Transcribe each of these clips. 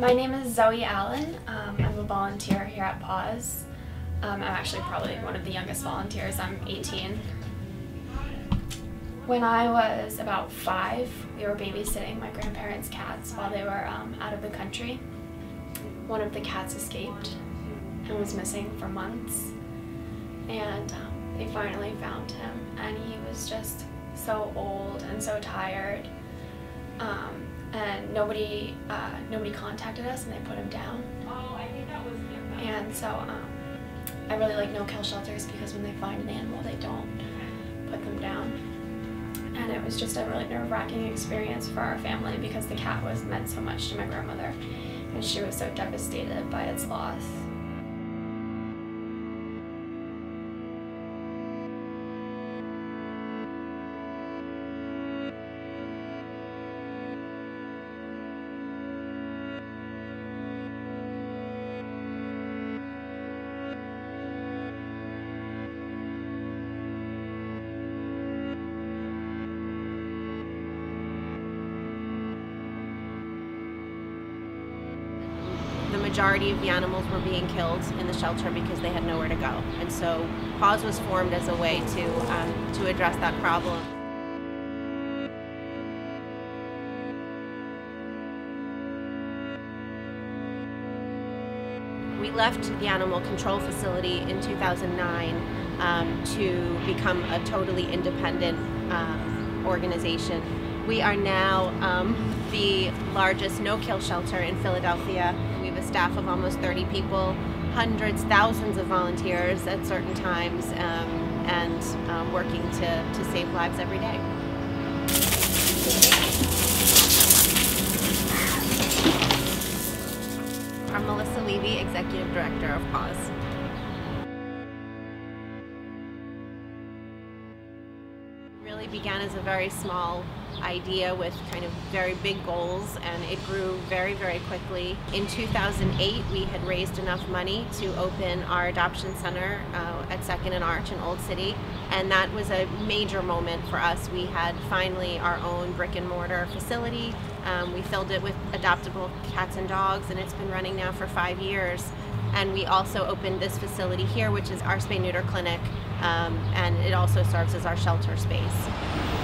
My name is Zoe Allen. Um, I'm a volunteer here at PAWS. Um, I'm actually probably one of the youngest volunteers. I'm 18. When I was about five, we were babysitting my grandparents' cats while they were um, out of the country. One of the cats escaped and was missing for months. And um, they finally found him, and he was just so old and so tired. Um, and nobody uh, nobody contacted us, and they put him down. Oh, I think that was. And so um, I really like no-kill shelters because when they find an animal, they don't put them down. And it was just a really nerve-wracking experience for our family because the cat was meant so much to my grandmother, and she was so devastated by its loss. Majority of the animals were being killed in the shelter because they had nowhere to go. And so PAWS was formed as a way to, um, to address that problem. We left the animal control facility in 2009 um, to become a totally independent um, organization. We are now um, the largest no-kill shelter in Philadelphia. Staff of almost 30 people, hundreds, thousands of volunteers at certain times, um, and um, working to, to save lives every day. I'm Melissa Levy, Executive Director of PAWS. really began as a very small idea with kind of very big goals and it grew very very quickly. In 2008 we had raised enough money to open our adoption center uh, at second and arch in old city and that was a major moment for us. We had finally our own brick and mortar facility. Um, we filled it with adoptable cats and dogs and it's been running now for five years. And we also opened this facility here, which is our spay neuter clinic, um, and it also serves as our shelter space.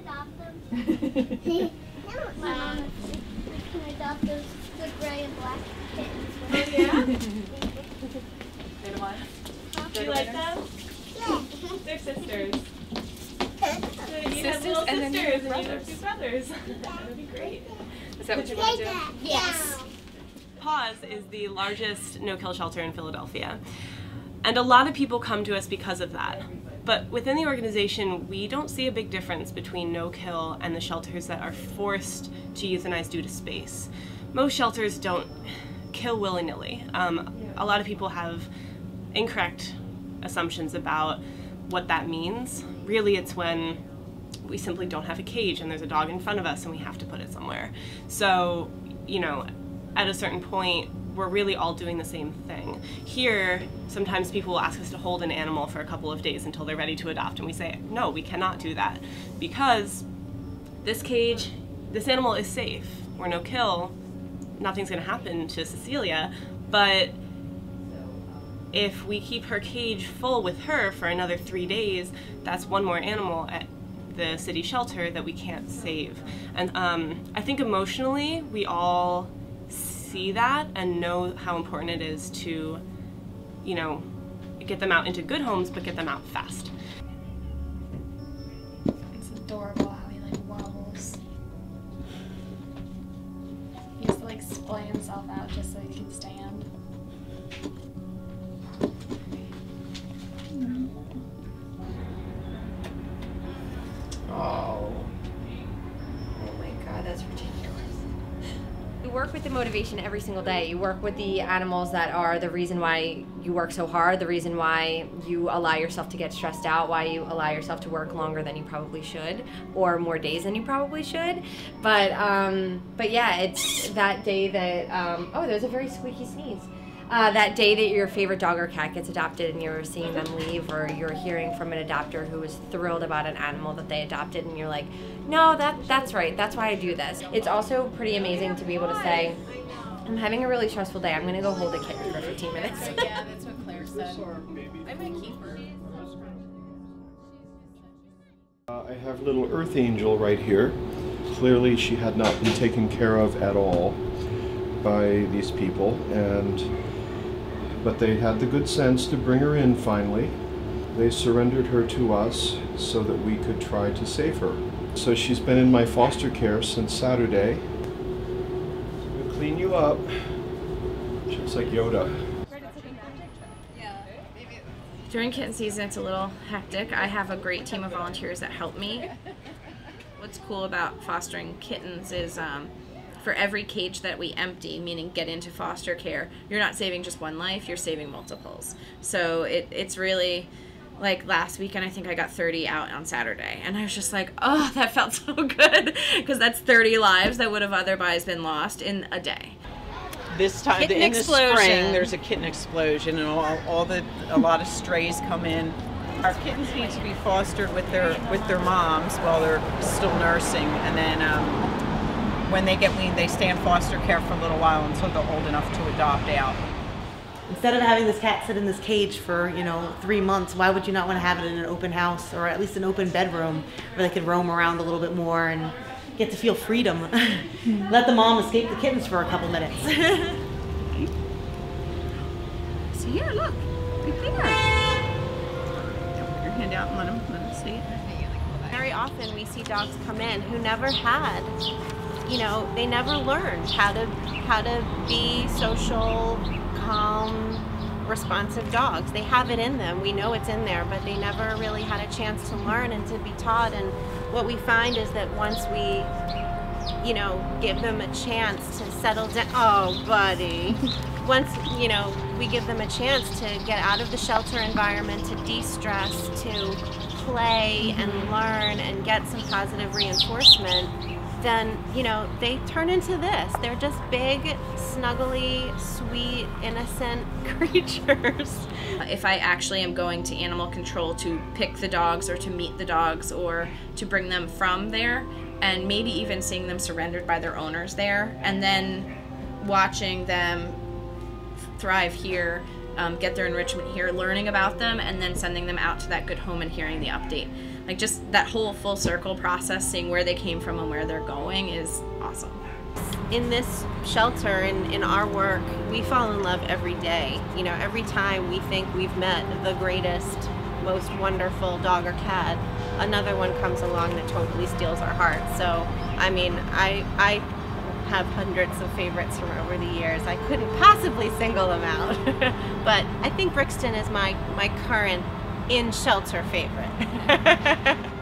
Adopt them? we adopt those good gray and black kittens. Oh, yeah? Do you like them? Yeah. They're sisters. You have Sisters little and then you have and you have two brothers. that would be great. Is that what you want to do? Yes. PAWS is the largest no-kill shelter in Philadelphia. And a lot of people come to us because of that. But within the organization, we don't see a big difference between no-kill and the shelters that are forced to euthanize due to space. Most shelters don't kill willy-nilly. Um, a lot of people have incorrect assumptions about what that means. Really, it's when we simply don't have a cage and there's a dog in front of us and we have to put it somewhere. So, you know, at a certain point, we're really all doing the same thing. Here, sometimes people will ask us to hold an animal for a couple of days until they're ready to adopt, and we say, no, we cannot do that because this cage, this animal is safe. We're no kill, nothing's gonna happen to Cecilia, but if we keep her cage full with her for another three days, that's one more animal at the city shelter that we can't save. And um, I think emotionally, we all see that and know how important it is to, you know, get them out into good homes, but get them out fast. It's adorable how he like wobbles. He has to like splay himself out just so he can stand. Work with the motivation every single day. You work with the animals that are the reason why you work so hard, the reason why you allow yourself to get stressed out, why you allow yourself to work longer than you probably should, or more days than you probably should. But um, but yeah, it's that day that um, oh, there's a very squeaky sneeze. Uh, that day that your favorite dog or cat gets adopted and you're seeing them leave or you're hearing from an adopter who is thrilled about an animal that they adopted and you're like no that that's right. That's why i do this. It's also pretty amazing to be able to say i'm having a really stressful day. I'm going to go hold a kitten for 15 minutes. Yeah that's what claire said. I might keep her. Uh, I have little earth angel right here. Clearly she had not been taken care of at all by these people and but they had the good sense to bring her in finally. They surrendered her to us so that we could try to save her. So she's been in my foster care since Saturday. We'll clean you up. She looks like Yoda. During kitten season, it's a little hectic. I have a great team of volunteers that help me. What's cool about fostering kittens is um, for every cage that we empty, meaning get into foster care, you're not saving just one life, you're saving multiples. So it, it's really like last weekend, I think I got 30 out on Saturday. And I was just like, oh, that felt so good because that's 30 lives that would have otherwise been lost in a day. this time Kitten in the spring there's a kitten explosion and all, all the a lot of strays come in our kittens need to be fostered with their with their moms while they're still nursing and then um, when they get weaned they stay in foster care for a little while until they're old enough to adopt out Instead of having this cat sit in this cage for, you know, three months, why would you not want to have it in an open house or at least an open bedroom where they could roam around a little bit more and get to feel freedom? Let the mom escape the kittens for a couple minutes. so here look right there put your hand out and let them, let them see it very often we see dogs come in who never had you know they never learned how to how to be social calm responsive dogs. They have it in them. We know it's in there but they never really had a chance to learn and to be taught. And what we find is that once we you know give them a chance to settle down oh buddy. Once you know we give them a chance to get out of the shelter environment to de-stress to play and mm-hmm. learn and get some positive reinforcement then you know they turn into this. They're just big snuggly sweet innocent creatures. If I actually am going to animal control to pick the dogs or to meet the dogs or to bring them from there, and maybe even seeing them surrendered by their owners there, and then watching them thrive here, um, get their enrichment here, learning about them, and then sending them out to that good home and hearing the update. Like just that whole full circle process, seeing where they came from and where they're going is awesome. in this shelter in, in our work we fall in love every day you know every time we think we've met the greatest most wonderful dog or cat another one comes along that totally steals our heart so i mean i i have hundreds of favorites from over the years. I couldn't possibly single them out. But i think brixton is my my current in shelter favorite